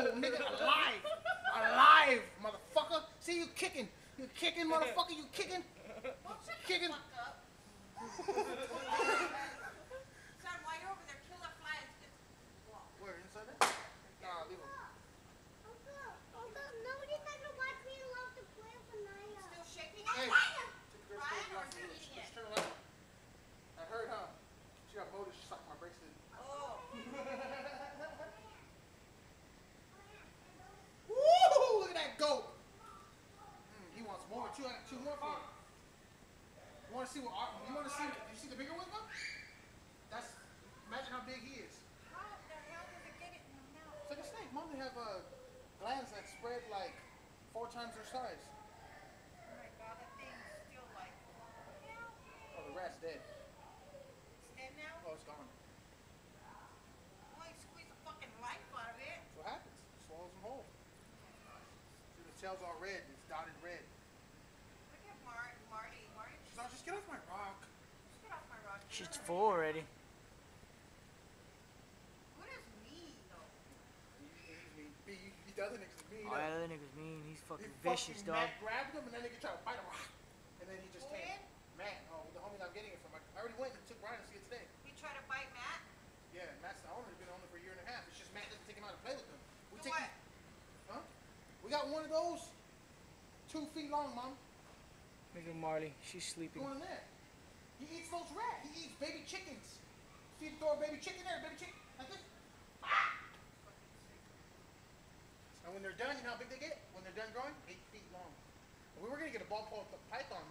nigga. Nigga, alive, alive, motherfucker. See you kicking, you kicking, motherfucker, you kicking, kicking. Son, while you're over there, kill that fly and get Where inside there? Nah, leave him. still shaking Hey, it. Took the girl's Right, clothes or off. is he eating it? Just turn around. I heard, huh? She got motor. She sucked my bracelet. Oh. Woo! Look at that goat. Mm, he wants more too. I two more for him. You want to see what? You want to see? You see the bigger one, though? That's. Imagine how big he is. How the hell does it get it mouth? It's like a snake. Mom, they have uh, glands that spread like four times their size. Oh my god, that thing's still like Oh, the rat's dead. it's dead now. Oh, it's gone. Boy, squeeze the fucking life out of it. That's what happens. It swallows them whole. See, the tail's all red. It's dotted red. Look at Mar- Marty. Marty, She's like, just get off my rock. just get off my rock. She's full already. What is me though? He, he's mean. He, he doesn't niggas mean. Oh, that other nigga's mean. He's He fucking vicious, fucking dog. Matt grabbed him and then nigga tried to bite him. And then he just Who came. did? Matt, oh, the homie I'm getting it from. I already went and took Ryan to see it today. He tried to bite Matt. Yeah, Matt's the owner. He's been the owner for a year and a half. It's just Matt doesn't take him out to play with him. We So take what? Huh? We got one of those. Two feet long, mom. Look at Marley. She's sleeping. Going in there. He eats those rats. He eats baby chickens. See the door, baby chicken there, baby chicken, like this. Ah! And when they're done, you know how big they get? When they're done growing, eight feet long. We were gonna get a ball python,